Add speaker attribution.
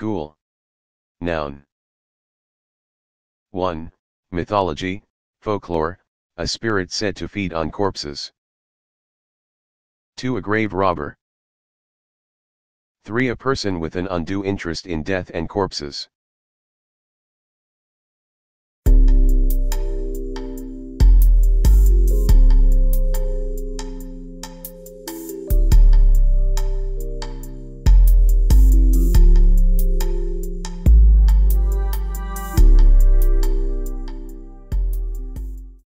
Speaker 1: Ghoul. Noun. 1. Mythology, folklore, a spirit said to feed on corpses. 2. A grave robber. 3. A person with an undue interest in death and corpses.